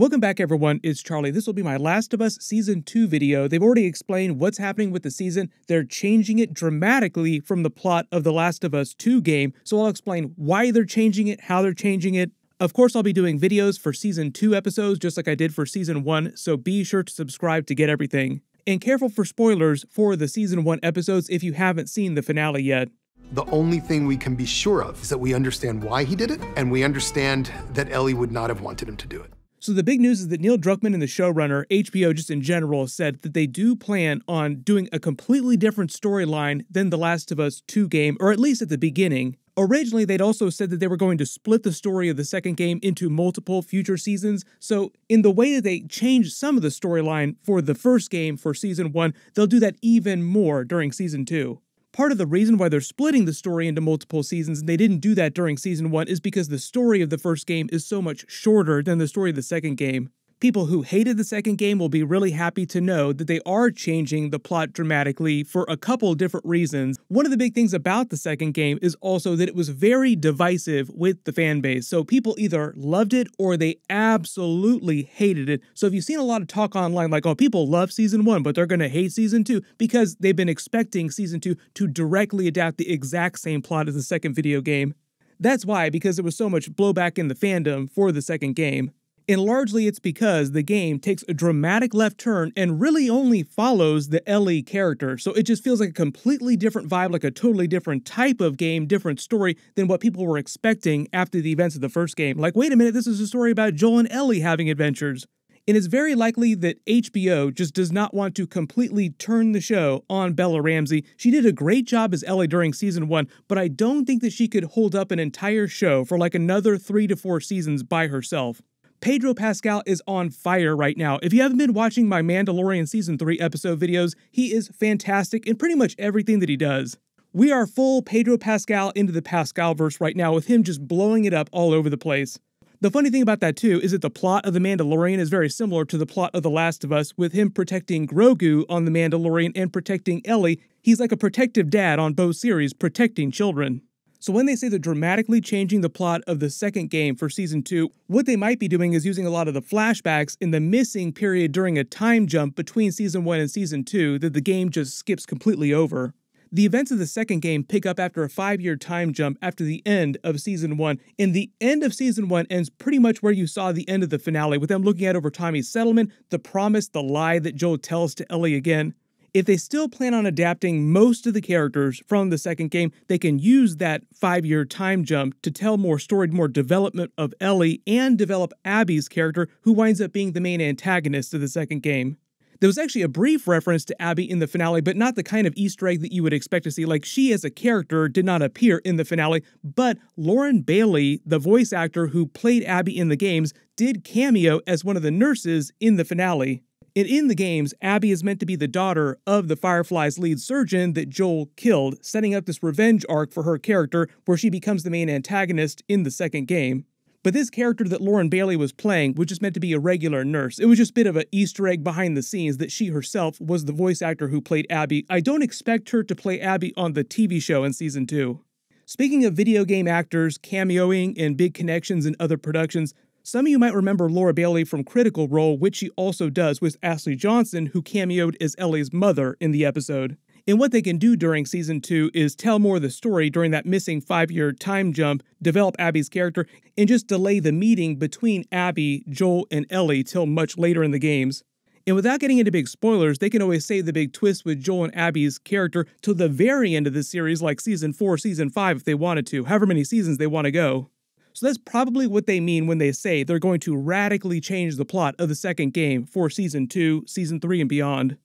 Welcome back everyone, it's Charlie. This will be my Last of Us Season 2 video. They've already explained what's happening with the season. They're changing it dramatically from the plot of the Last of Us 2 game, so I'll explain why they're changing it, how they're changing it. Of course, I'll be doing videos for Season 2 episodes just like I did for Season 1, so be sure to subscribe to get everything. And careful for spoilers for the Season 1 episodes if you haven't seen the finale yet. The only thing we can be sure of is that we understand why he did it, and we understand that Ellie would not have wanted him to do it. So the big news is that Neil Druckmann and the showrunner, HBO just in general, said that they do plan on doing a completely different storyline than The Last of Us 2 game, or at least at the beginning. Originally, they'd also said that they were going to split the story of the second game into multiple future seasons. So, in the way that they changed some of the storyline for the first game for season 1, they'll do that even more during season 2. Part of the reason why they're splitting the story into multiple seasons, and they didn't do that during season one, is because the story of the first game is so much shorter than the story of the second game. People who hated the second game will be really happy to know that they are changing the plot dramatically for a couple different reasons. One of the big things about the second game is also that it was very divisive with the fan base. So people either loved it or they absolutely hated it. So if you've seen a lot of talk online like, oh, people love season one, but they're going to hate season two because they've been expecting season two to directly adapt the exact same plot as the second video game. That's why, because there was so much blowback in the fandom for the second game. And largely it's because the game takes a dramatic left turn and really only follows the Ellie character. So it just feels like a completely different vibe, like a totally different type of game, different story than what people were expecting after the events of the first game. Like, wait a minute, this is a story about Joel and Ellie having adventures. And it's very likely that HBO just does not want to completely turn the show on Bella Ramsey. She did a great job as Ellie during season one, but I don't think that she could hold up an entire show for like another three to four seasons by herself. Pedro Pascal is on fire right now. If you haven't been watching my Mandalorian Season 3 episode videos, he is fantastic in pretty much everything that he does. We are full Pedro Pascal into the Pascalverse right now with him just blowing it up all over the place. The funny thing about that too is that the plot of The Mandalorian is very similar to the plot of The Last of Us, with him protecting Grogu on The Mandalorian and protecting Ellie. He's like a protective dad on both series, protecting children. So when they say they're dramatically changing the plot of the second game for season 2, what they might be doing is using a lot of the flashbacks in the missing period during a time jump between season 1 and season 2 that the game just skips completely over. The events of the second game pick up after a five year time jump after the end of season one, and the end of season one ends pretty much where you saw the end of the finale, with them looking at over Tommy's settlement, the promise, the lie that Joel tells to Ellie again if they still plan on adapting most of the characters from the second game, they can use that five year time jump to tell more story, more development of Ellie, and develop Abby's character, who winds up being the main antagonist of the second game. There was actually a brief reference to Abby in the finale, but not the kind of Easter egg that you would expect to see. Like, she as a character did not appear in the finale, but Laura Bailey, the voice actor who played Abby in the games, did cameo as one of the nurses in the finale. And in the games, Abby is meant to be the daughter of the Firefly's lead surgeon that Joel killed, setting up this revenge arc for her character where she becomes the main antagonist in the second game. But this character that Laura Bailey was playing was just meant to be a regular nurse. It was just a bit of an Easter egg behind the scenes that she herself was the voice actor who played Abby. I don't expect her to play Abby on the TV show in season 2. Speaking of video game actors cameoing in big connections in other productions, some of you might remember Laura Bailey from Critical Role, which she also does with Ashley Johnson, who cameoed as Ellie's mother in the episode. And what they can do during season two is tell more of the story during that missing five year time jump, develop Abby's character, and just delay the meeting between Abby, Joel, and Ellie till much later in the games. And without getting into big spoilers, they can always save the big twist with Joel and Abby's character till the very end of the series, like season 4, season 5, if they wanted to, however many seasons they want to go. So that's probably what they mean when they say they're going to radically change the plot of the second game for Season 2, Season 3, and beyond.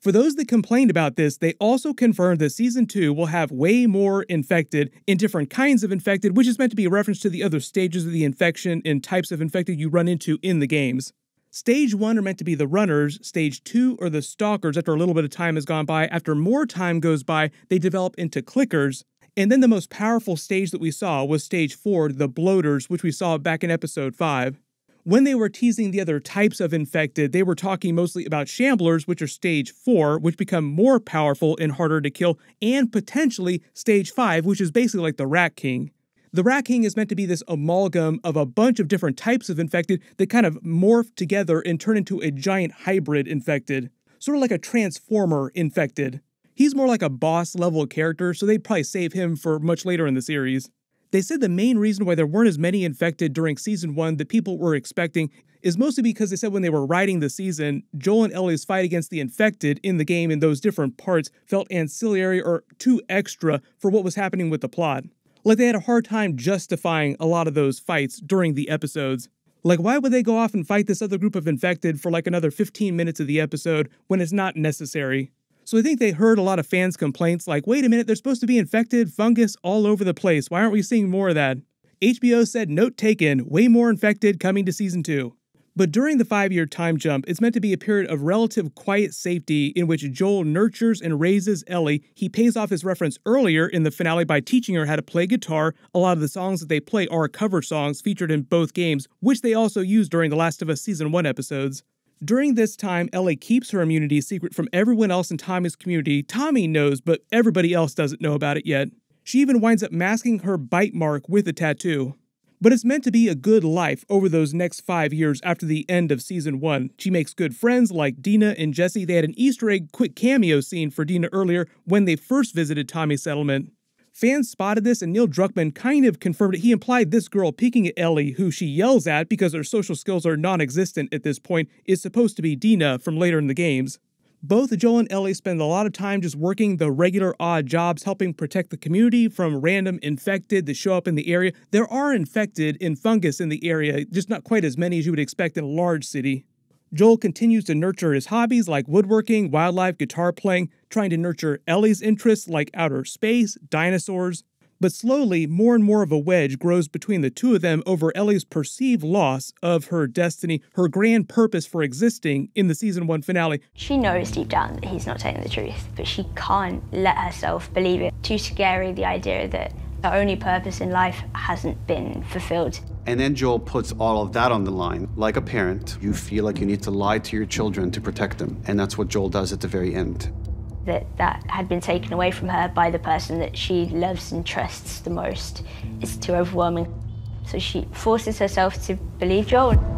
For those that complained about this, they also confirmed that Season 2 will have way more infected in different kinds of infected, which is meant to be a reference to the other stages of the infection and types of infected you run into in the games. Stage 1 are meant to be the runners, Stage 2 are the stalkers after a little bit of time has gone by. After more time goes by, they develop into clickers, and then the most powerful stage that we saw was stage 4, the bloaters, which we saw back in episode 5. When they were teasing the other types of infected, they were talking mostly about shamblers, which are stage 4, which become more powerful and harder to kill, and potentially stage 5, which is basically like the Rat King. The Rat King is meant to be this amalgam of a bunch of different types of infected that kind of morph together and turn into a giant hybrid infected. Sort of like a transformer infected. He's more like a boss level character, so they'd probably save him for much later in the series. They said the main reason why there weren't as many infected during season one that people were expecting is mostly because they said when they were writing the season, Joel and Ellie's fight against the infected in the game in those different parts felt ancillary or too extra for what was happening with the plot. Like they had a hard time justifying a lot of those fights during the episodes. Like, why would they go off and fight this other group of infected for like another 15 minutes of the episode when it's not necessary? So I think they heard a lot of fans' complaints like, wait a minute, they're supposed to be infected, fungus all over the place. Why aren't we seeing more of that? HBO said, note taken, way more infected coming to season 2. But during the five year time jump, it's meant to be a period of relative quiet safety in which Joel nurtures and raises Ellie. He pays off his reference earlier in the finale by teaching her how to play guitar. A lot of the songs that they play are cover songs featured in both games, which they also used during The Last of Us Season 1 episodes. During this time, Ellie keeps her immunity secret from everyone else in Tommy's community. Tommy knows, but everybody else doesn't know about it yet. She even winds up masking her bite mark with a tattoo. But it's meant to be a good life over those next five years after the end of season one. She makes good friends like Dina and Jesse. They had an Easter egg quick cameo scene for Dina earlier when they first visited Tommy's settlement. Fans spotted this, and Neil Druckmann kind of confirmed it. He implied this girl peeking at Ellie, who she yells at because her social skills are non existent at this point, is supposed to be Dina from later in the games. Both Joel and Ellie spend a lot of time just working the regular odd jobs, helping protect the community from random infected that show up in the area. There are infected in fungus in the area, just not quite as many as you would expect in a large city. Joel continues to nurture his hobbies like woodworking, wildlife, guitar playing, trying to nurture Ellie's interests like outer space, dinosaurs. But slowly, more and more of a wedge grows between the two of them over Ellie's perceived loss of her destiny, her grand purpose for existing in the season one finale. She knows deep down that he's not telling the truth, but she can't let herself believe it. Too scary, the idea that her only purpose in life hasn't been fulfilled. And then Joel puts all of that on the line. Like a parent, you feel like you need to lie to your children to protect them. And that's what Joel does at the very end. That that had been taken away from her by the person that she loves and trusts the most. It's too overwhelming. So she forces herself to believe Joel.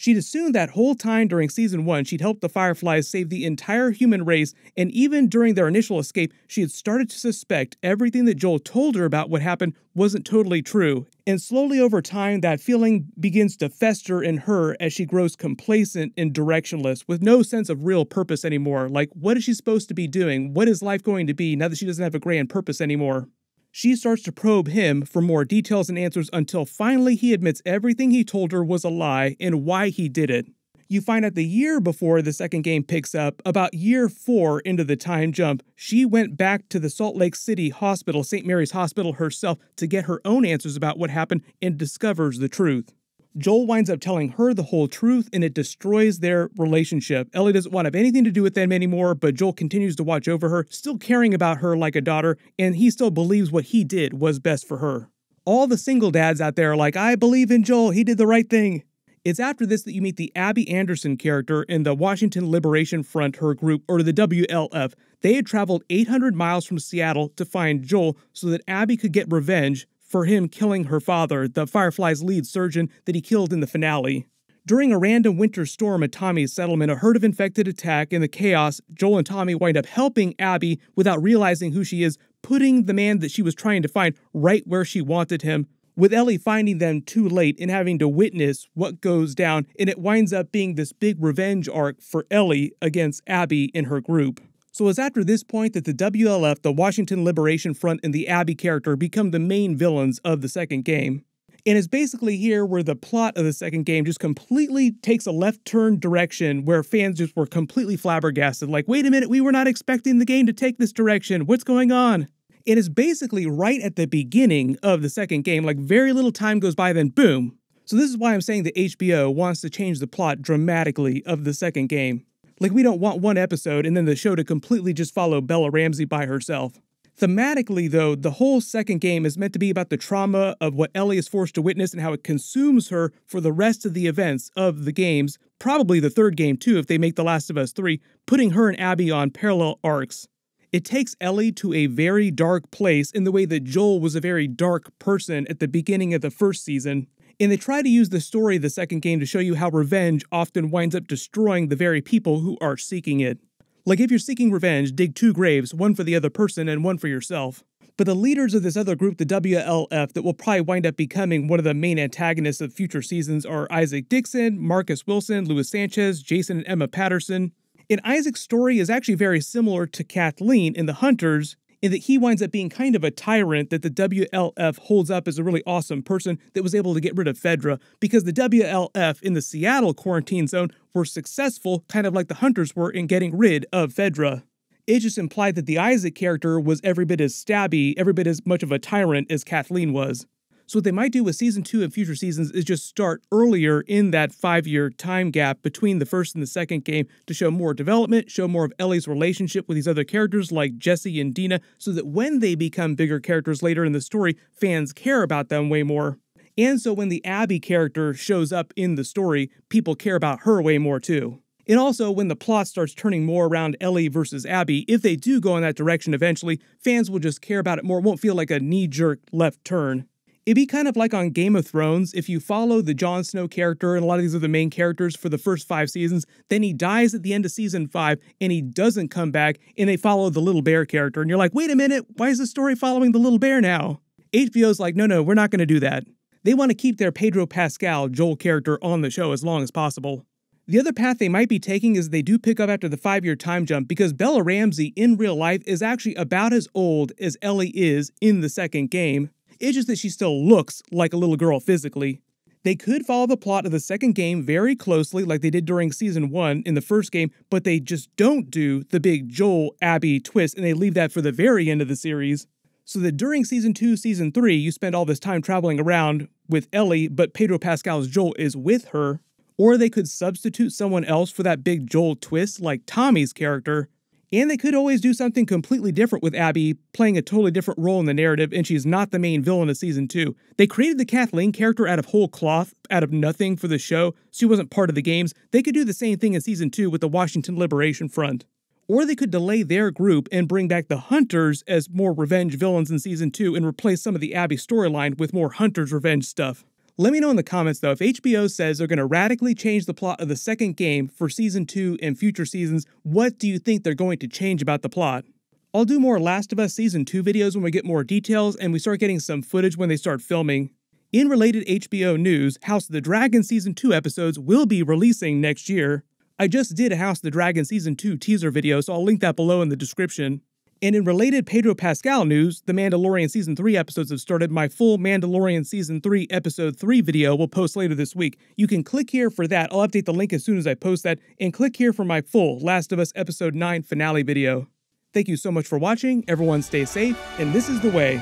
She'd assumed that whole time during season one she'd helped the Fireflies save the entire human race, and even during their initial escape, she had started to suspect everything that Joel told her about what happened wasn't totally true. And slowly over time, that feeling begins to fester in her as she grows complacent and directionless, with no sense of real purpose anymore. Like, what is she supposed to be doing? What is life going to be now that she doesn't have a grand purpose anymore? She starts to probe him for more details and answers until finally he admits everything he told her was a lie and why he did it. You find out the year before the second game picks up, about year four into the time jump, she went back to the Salt Lake City Hospital, St. Mary's Hospital herself, to get her own answers about what happened and discovers the truth. Joel winds up telling her the whole truth and it destroys their relationship. Ellie doesn't want to have anything to do with them anymore, but Joel continues to watch over her, still caring about her like a daughter, and he still believes what he did was best for her. All the single dads out there are like, I believe in Joel, he did the right thing. It's after this that you meet the Abby Anderson character in the Washington Liberation Front, her group, or the WLF. They had traveled 800 miles from Seattle to find Joel so that Abby could get revenge for him killing her father, the Firefly's lead surgeon that he killed in the finale. During a random winter storm at Tommy's settlement, a herd of infected attack. In the chaos, Joel and Tommy wind up helping Abby without realizing who she is, putting the man that she was trying to find right where she wanted him, with Ellie finding them too late and having to witness what goes down, and it winds up being this big revenge arc for Ellie against Abby and her group. So it's after this point that the WLF, the Washington Liberation Front, and the Abby character become the main villains of the second game. And it's basically here where the plot of the second game just completely takes a left turn direction where fans just were completely flabbergasted. Like, wait a minute, we were not expecting the game to take this direction. What's going on? It is basically right at the beginning of the second game, like very little time goes by, then boom. So this is why I'm saying that HBO wants to change the plot dramatically of the second game. Like, we don't want one episode and then the show to completely just follow Bella Ramsey by herself. Thematically, though, the whole second game is meant to be about the trauma of what Ellie is forced to witness and how it consumes her for the rest of the events of the games, probably the third game too, if they make The Last of Us 3, putting her and Abby on parallel arcs. It takes Ellie to a very dark place in the way that Joel was a very dark person at the beginning of the first season. And they try to use the story of the second game to show you how revenge often winds up destroying the very people who are seeking it. Like if you're seeking revenge, dig two graves, one for the other person and one for yourself. But the leaders of this other group, the WLF, that will probably wind up becoming one of the main antagonists of future seasons are Isaac Dixon, Marcus Wilson, Luis Sanchez, Jason and Emma Patterson. And Isaac's story is actually very similar to Kathleen in The Hunters, in that he winds up being kind of a tyrant that the WLF holds up as a really awesome person that was able to get rid of Fedra because the WLF in the Seattle quarantine zone were successful, kind of like the Hunters were, in getting rid of Fedra. It just implied that the Isaac character was every bit as stabby, every bit as much of a tyrant as Kathleen was. So what they might do with season two and future seasons is just start earlier in that five-year time gap between the first and the second game to show more development, show more of Ellie's relationship with these other characters like Jesse and Dina, so that when they become bigger characters later in the story, fans care about them way more. And so when the Abby character shows up in the story, people care about her way more too. And also, when the plot starts turning more around Ellie versus Abby, if they do go in that direction eventually, fans will just care about it more. It won't feel like a knee jerk left turn. It'd be kind of like on Game of Thrones, if you follow the Jon Snow character and a lot of these are the main characters for the first five seasons, then he dies at the end of season five and he doesn't come back and they follow the little bear character. And you're like, wait a minute, why is the story following the little bear now? HBO's like, no, no, we're not going to do that. They want to keep their Pedro Pascal, Joel character, on the show as long as possible. The other path they might be taking is they do pick up after the five year time jump because Bella Ramsey in real life is actually about as old as Ellie is in the second game. It's just that she still looks like a little girl physically. They could follow the plot of the second game very closely, like they did during season one in the first game, but they just don't do the big Joel Abby twist and they leave that for the very end of the series. So that during season two, season three, you spend all this time traveling around with Ellie, but Pedro Pascal's Joel is with her. Or they could substitute someone else for that big Joel twist, like Tommy's character, and they could always do something completely different with Abby playing a totally different role in the narrative, and she's not the main villain of season two. They created the Kathleen character out of whole cloth, out of nothing for the show. She wasn't part of the games. They could do the same thing in season two with the Washington Liberation Front. Or they could delay their group and bring back the Hunters as more revenge villains in season two and replace some of the Abby storyline with more Hunters revenge stuff. Let me know in the comments though if HBO says they're going to radically change the plot of the second game for season 2 and future seasons, what do you think they're going to change about the plot? I'll do more Last of Us season 2 videos when we get more details and we start getting some footage when they start filming. In related HBO news, House of the Dragon season 2 episodes will be releasing next year. I just did a House of the Dragon season 2 teaser video, so I'll link that below in the description. And in related Pedro Pascal news, the Mandalorian Season 3 episodes have started. My full Mandalorian Season 3 Episode 3 video will post later this week. You can click here for that. I'll update the link as soon as I post that. And click here for my full Last of Us Episode 9 finale video. Thank you so much for watching. Everyone stay safe, and this is the way.